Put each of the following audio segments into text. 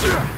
Yeah!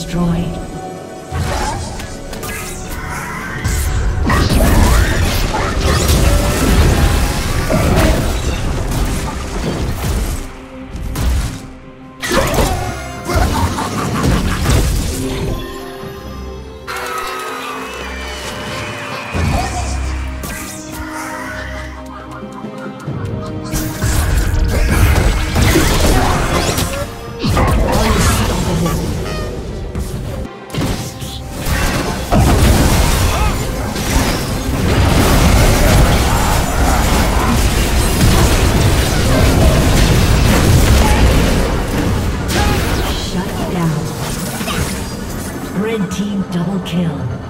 Destroyed. Double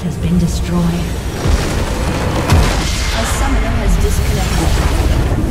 It has been destroyed. A summoner has disconnected.